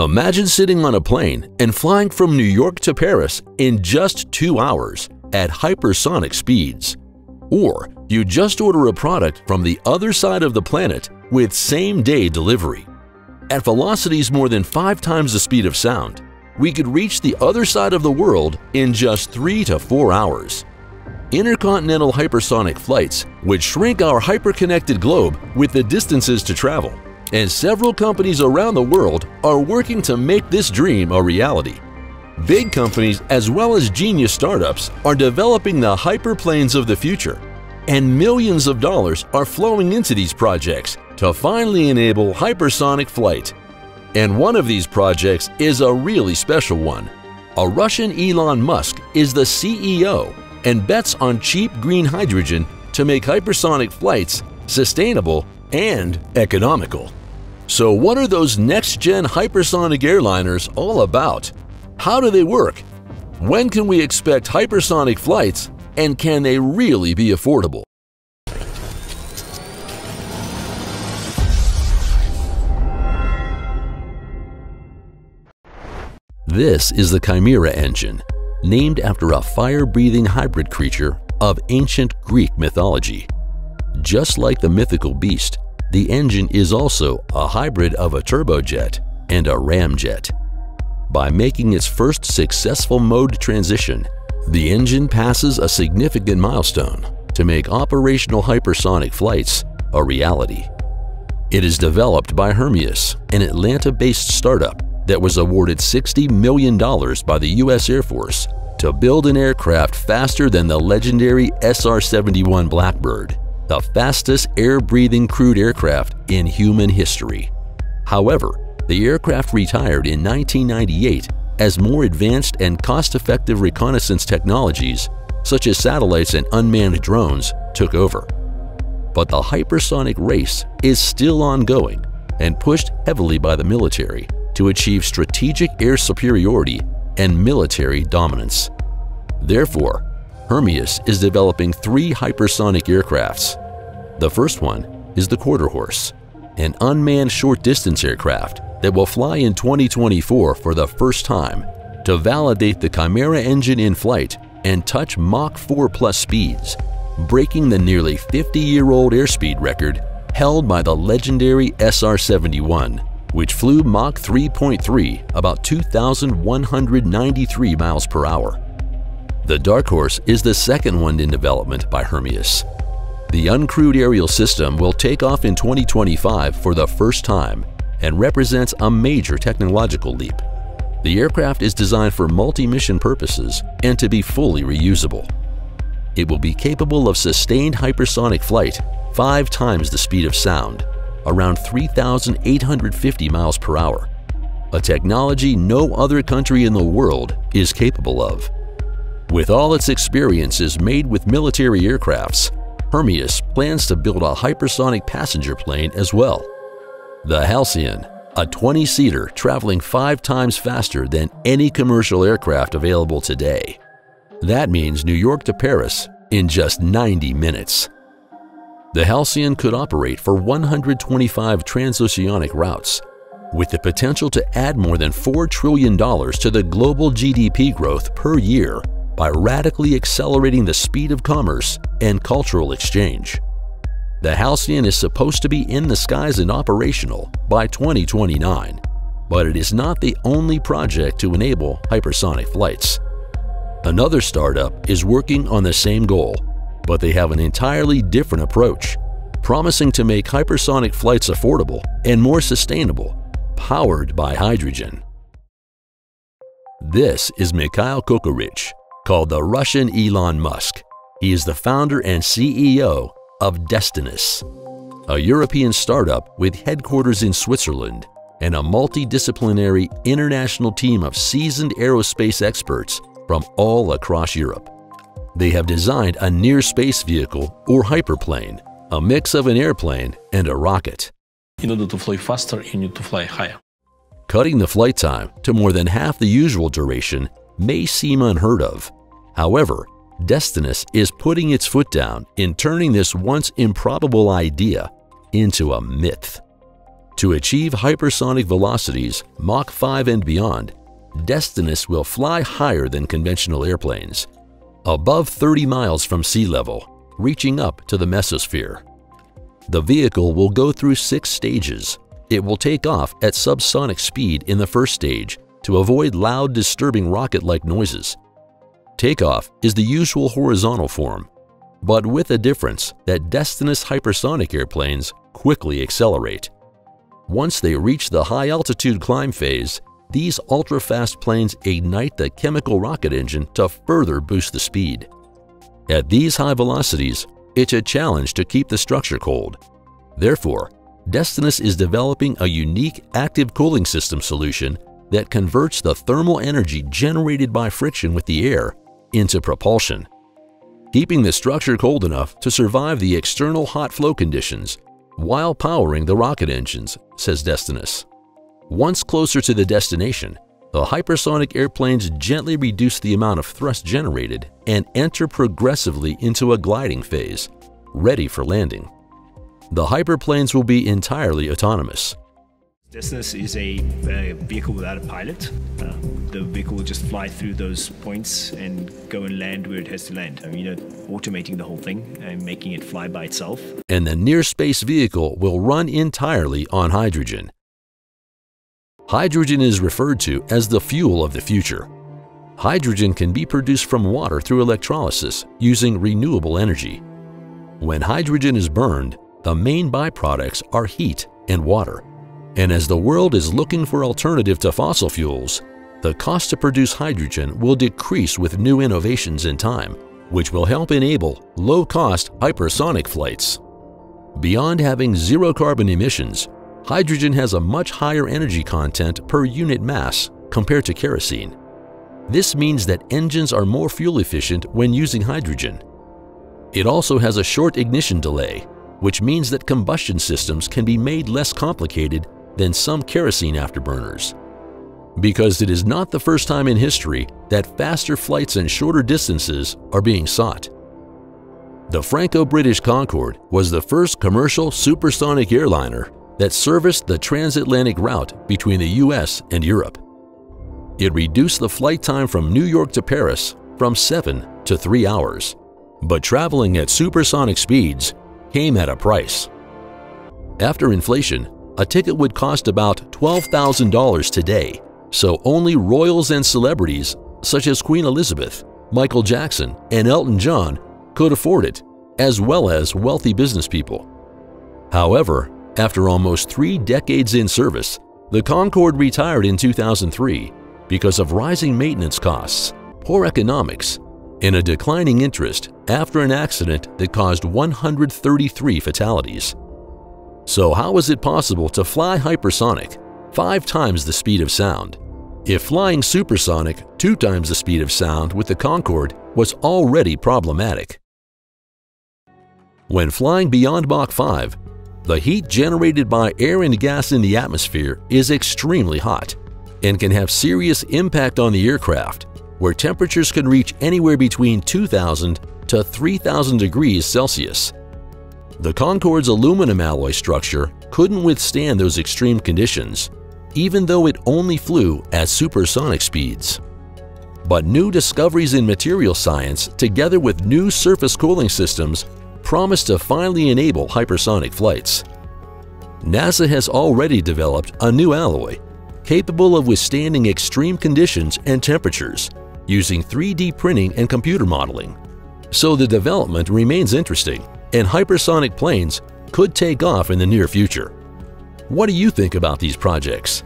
Imagine sitting on a plane and flying from New York to Paris in just two hours at hypersonic speeds. Or you just order a product from the other side of the planet with same-day delivery. At velocities more than five times the speed of sound, we could reach the other side of the world in just three to four hours. Intercontinental hypersonic flights would shrink our hyperconnected globe with the distances to travel and several companies around the world are working to make this dream a reality. Big companies as well as genius startups are developing the hyperplanes of the future, and millions of dollars are flowing into these projects to finally enable hypersonic flight. And one of these projects is a really special one. A Russian Elon Musk is the CEO and bets on cheap green hydrogen to make hypersonic flights sustainable and economical. So what are those next-gen hypersonic airliners all about? How do they work? When can we expect hypersonic flights and can they really be affordable? This is the Chimera engine, named after a fire-breathing hybrid creature of ancient Greek mythology. Just like the mythical beast, the engine is also a hybrid of a turbojet and a ramjet. By making its first successful mode transition, the engine passes a significant milestone to make operational hypersonic flights a reality. It is developed by Hermeus, an Atlanta-based startup that was awarded $60 million by the U.S. Air Force to build an aircraft faster than the legendary SR-71 Blackbird the fastest air-breathing crewed aircraft in human history. However, the aircraft retired in 1998 as more advanced and cost-effective reconnaissance technologies, such as satellites and unmanned drones, took over. But the hypersonic race is still ongoing and pushed heavily by the military to achieve strategic air superiority and military dominance. Therefore, Hermeus is developing three hypersonic aircrafts. The first one is the Quarter Horse, an unmanned short-distance aircraft that will fly in 2024 for the first time to validate the Chimera engine in flight and touch Mach 4 plus speeds, breaking the nearly 50-year-old airspeed record held by the legendary SR-71, which flew Mach 3.3 about 2,193 miles per hour. The Dark Horse is the second one in development by Hermeus. The uncrewed aerial system will take off in 2025 for the first time and represents a major technological leap. The aircraft is designed for multi-mission purposes and to be fully reusable. It will be capable of sustained hypersonic flight five times the speed of sound, around 3,850 miles per hour, a technology no other country in the world is capable of. With all its experiences made with military aircrafts, Hermeus plans to build a hypersonic passenger plane as well. The Halcyon, a 20-seater traveling five times faster than any commercial aircraft available today. That means New York to Paris in just 90 minutes. The Halcyon could operate for 125 transoceanic routes, with the potential to add more than $4 trillion to the global GDP growth per year by radically accelerating the speed of commerce and cultural exchange. The Halcyon is supposed to be in the skies and operational by 2029, but it is not the only project to enable hypersonic flights. Another startup is working on the same goal, but they have an entirely different approach, promising to make hypersonic flights affordable and more sustainable, powered by hydrogen. This is Mikhail Kokorich, called the Russian Elon Musk. He is the founder and CEO of Destinus, a European startup with headquarters in Switzerland and a multidisciplinary international team of seasoned aerospace experts from all across Europe. They have designed a near-space vehicle or hyperplane, a mix of an airplane and a rocket. In order to fly faster, you need to fly higher. Cutting the flight time to more than half the usual duration may seem unheard of, However, Destinus is putting its foot down in turning this once improbable idea into a myth. To achieve hypersonic velocities, Mach 5 and beyond, Destinus will fly higher than conventional airplanes, above 30 miles from sea level, reaching up to the mesosphere. The vehicle will go through six stages. It will take off at subsonic speed in the first stage to avoid loud, disturbing rocket-like noises. Takeoff is the usual horizontal form, but with a difference that Destinus hypersonic airplanes quickly accelerate. Once they reach the high-altitude climb phase, these ultra-fast planes ignite the chemical rocket engine to further boost the speed. At these high velocities, it's a challenge to keep the structure cold. Therefore, Destinus is developing a unique active cooling system solution that converts the thermal energy generated by friction with the air into propulsion, keeping the structure cold enough to survive the external hot flow conditions while powering the rocket engines, says Destinus. Once closer to the destination, the hypersonic airplanes gently reduce the amount of thrust generated and enter progressively into a gliding phase, ready for landing. The hyperplanes will be entirely autonomous. Destinus is a, a, vehicle without a pilot. Uh, the vehicle will just fly through those points and go and land where it has to land. I mean, you know, automating the whole thing and making it fly by itself. And the near space vehicle will run entirely on hydrogen. Hydrogen is referred to as the fuel of the future. Hydrogen can be produced from water through electrolysis using renewable energy. When hydrogen is burned, the main byproducts are heat and water. And as the world is looking for alternative to fossil fuels, the cost to produce hydrogen will decrease with new innovations in time, which will help enable low-cost hypersonic flights. Beyond having zero carbon emissions, hydrogen has a much higher energy content per unit mass compared to kerosene. This means that engines are more fuel efficient when using hydrogen. It also has a short ignition delay, which means that combustion systems can be made less complicated than some kerosene afterburners. Because it is not the first time in history that faster flights and shorter distances are being sought. The Franco-British Concorde was the first commercial supersonic airliner that serviced the transatlantic route between the US and Europe. It reduced the flight time from New York to Paris from 7 to 3 hours. But traveling at supersonic speeds came at a price. After inflation, a ticket would cost about $12,000 today, so only royals and celebrities such as Queen Elizabeth, Michael Jackson, and Elton John could afford it, as well as wealthy business people. However, after almost three decades in service, the Concorde retired in 2003 because of rising maintenance costs, poor economics, and a declining interest after an accident that caused 133 fatalities. So how is it possible to fly hypersonic, five times the speed of sound, if flying supersonic, two times the speed of sound with the Concorde was already problematic? When flying beyond Mach 5, the heat generated by air and gas in the atmosphere is extremely hot and can have serious impact on the aircraft, where temperatures can reach anywhere between 2,000 to 3,000 degrees Celsius. The Concorde's aluminum alloy structure couldn't withstand those extreme conditions, even though it only flew at supersonic speeds. But new discoveries in material science, together with new surface cooling systems, promise to finally enable hypersonic flights. NASA has already developed a new alloy capable of withstanding extreme conditions and temperatures using 3D printing and computer modeling. So the development remains interesting and hypersonic planes could take off in the near future. What do you think about these projects?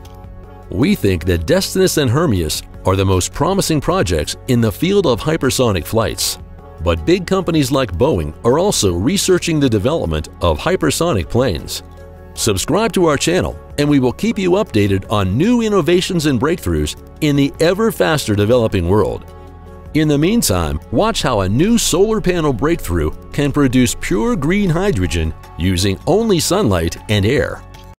We think that Destinus and Hermeus are the most promising projects in the field of hypersonic flights. But big companies like Boeing are also researching the development of hypersonic planes. Subscribe to our channel and we will keep you updated on new innovations and breakthroughs in the ever faster developing world. In the meantime, watch how a new solar panel breakthrough can produce pure green hydrogen using only sunlight and air.